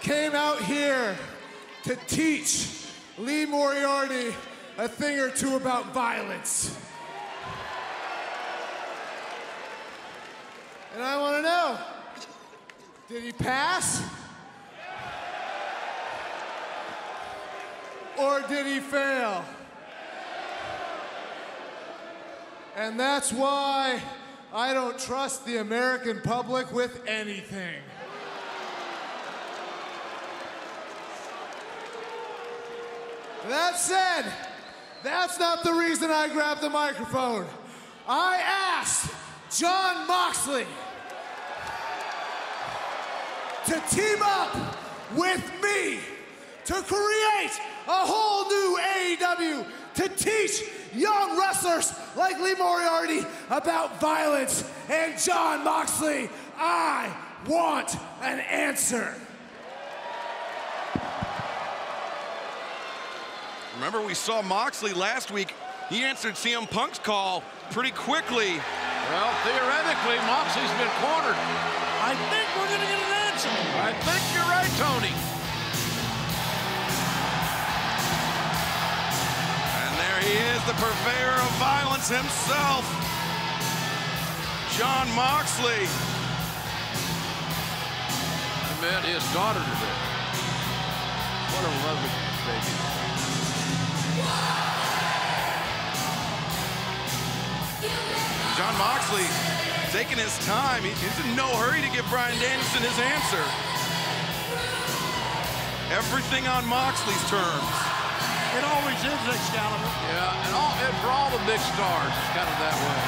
came out here to teach Lee Moriarty a thing or two about violence. And I want to know did he pass? Or did he fail? And that's why I don't trust the American public with anything. That said, that's not the reason I grabbed the microphone. I asked Jon Moxley to team up with me to create a whole new AEW to teach young wrestlers like Lee Moriarty about violence. And Jon Moxley, I want an answer. Remember, we saw Moxley last week. He answered CM Punk's call pretty quickly. Well, theoretically, Moxley's been cornered. I think we're going to get an answer. I think you're right, Tony. And there he is, the purveyor of violence himself, Jon Moxley. I met his daughter today. What a lovely baby. Jon Moxley taking his time. He- He's in no hurry to give Bryan Danielson his answer. Everything on Moxley's terms. It always is, Excalibur. Yeah, and, all, and for all the big stars, it's kind of that way.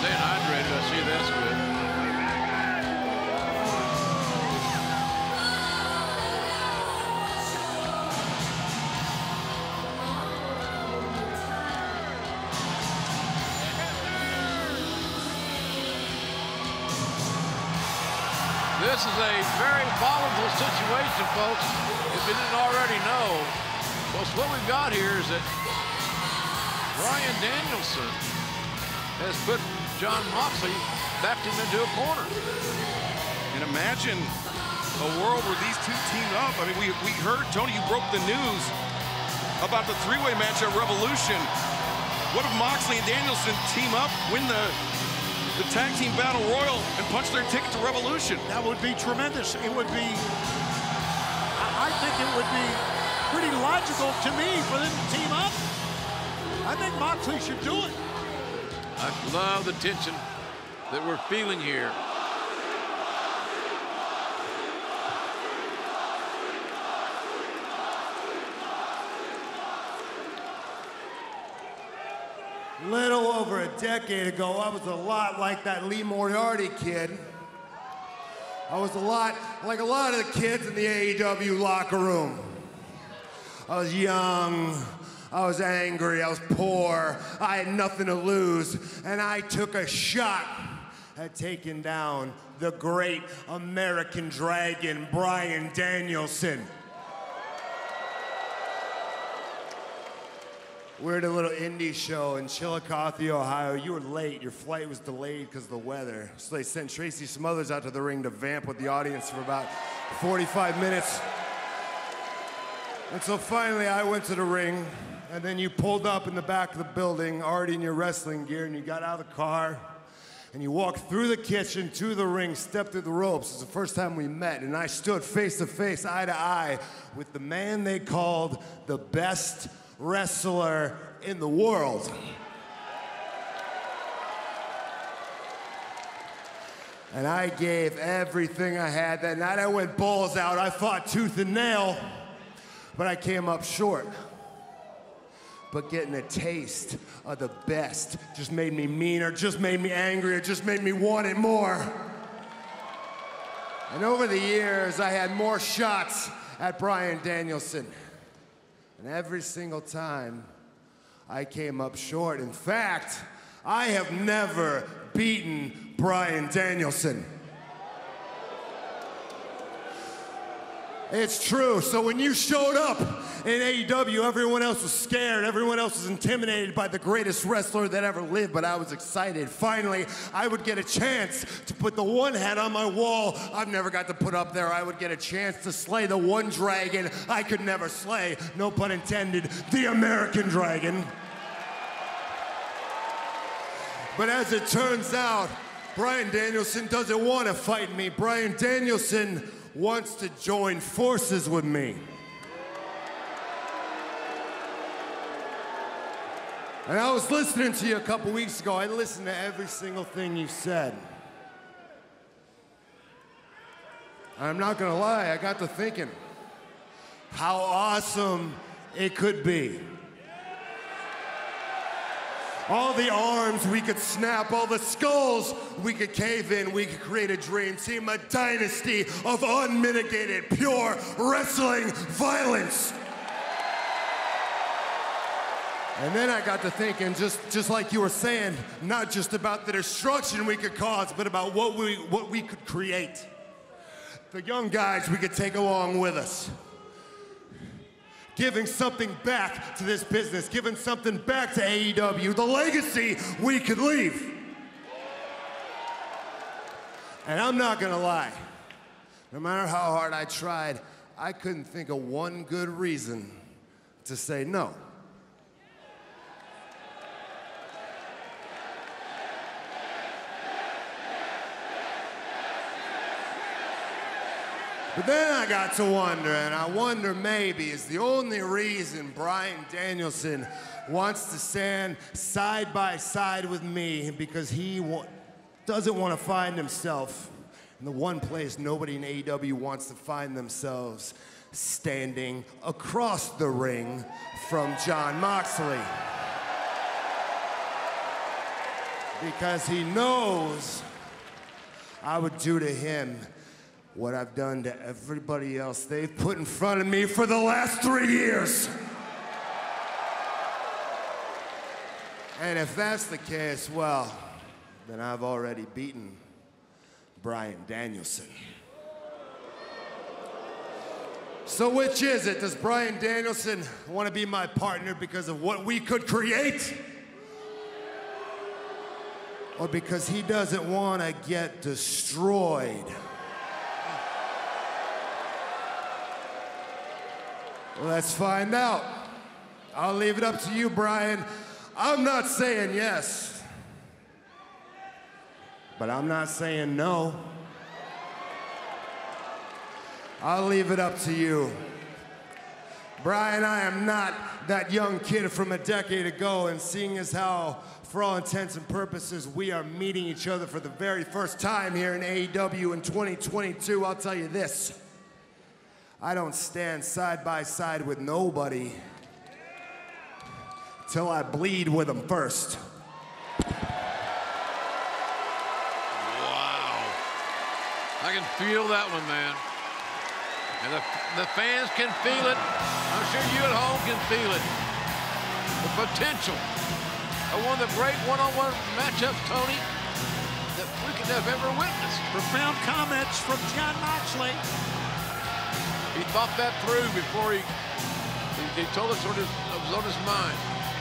Staying hydrated, I see that's good. This is a very volatile situation, folks. If you didn't already know, folks, what we've got here is that Bryan Danielson has put Jon Moxley, backed him into a corner. And imagine a world where these two team up. I mean, we, we heard, Tony, you broke the news about the three-way match at Revolution. What if Moxley and Danielson team up, win the, the tag team battle royal, and punch their ticket to Revolution? That would be tremendous. It would be, I I think it would be pretty logical to me for them to team up. I think Moxley should do it. I love the tension that we're feeling here. Little over a decade ago, I was a lot like that Lee Moriarty kid. I was a lot like a lot of the kids in the AEW locker room. I was young, I was angry, I was poor, I had nothing to lose, and I took a shot at taking down the great American dragon, Bryan Danielson. We're at a little indie show in Chillicothe, Ohio. You were late. Your flight was delayed because of the weather. So they sent Tracy Smothers out to the ring to vamp with the audience for about 45 minutes. And so finally, I went to the ring, and then you pulled up in the back of the building, already in your wrestling gear, and you got out of the car, and you walked through the kitchen to the ring, stepped through the ropes. It's the first time we met, and I stood face to face, eye to eye, with the man they called the best wrestler in the world. And I gave everything I had that night. I went balls out. I fought tooth and nail, but I came up short. But getting a taste of the best just made me meaner, just made me angrier, just made me want it more. And over the years, I had more shots at Bryan Danielson. And every single time, I came up short. In fact, I have never beaten Bryan Danielson. It's true. So when you showed up in AEW, everyone else was scared. Everyone else was intimidated by the greatest wrestler that ever lived, but I was excited. Finally, I would get a chance to put the one head on my wall I've never got to put up there. I would get a chance to slay the one dragon I could never slay. No pun intended, the American dragon. But as it turns out, Bryan Danielson doesn't want to fight me. Bryan Danielson wants to join forces with me. And I was listening to you a couple weeks ago. I listened to every single thing you said. I'm not gonna lie, I got to thinking how awesome it could be. All the arms we could snap, all the skulls we could cave in, we could create a dream team, a dynasty of unmitigated, pure wrestling violence. And then I got to thinking, just, just like you were saying, not just about the destruction we could cause, but about what we, what we could create. The young guys we could take along with us giving something back to this business, giving something back to AEW, the legacy we could leave. And I'm not gonna lie, no matter how hard I tried, I couldn't think of one good reason to say no. But then I got to wonder, and I wonder maybe is the only reason Bryan Danielson wants to stand side by side with me because he wa- doesn't want to find himself in the one place nobody in AEW wants to find themselves standing across the ring from Jon Moxley. Because he knows I would do to him what I've done to everybody else they've put in front of me for the last three years. And if that's the case, well, then I've already beaten Bryan Danielson. So, which is it? Does Bryan Danielson want to be my partner because of what we could create? Or because he doesn't want to get destroyed? Let's find out. I'll leave it up to you, Bryan. I'm not saying yes, but I'm not saying no. I'll leave it up to you. Bryan, I am not that young kid from a decade ago, and seeing as how, for all intents and purposes, we are meeting each other for the very first time here in AEW in 2022, I'll tell you this. I don't stand side by side with nobody till I bleed with them first. Wow. I can feel that one, man. And the, the fans can feel it. I'm sure you at home can feel it. The potential of one of the great one-on-one matchups, Tony, that we could have ever witnessed. Profound comments from Jon Moxley. He thought that through before he he, he told us what was on his mind.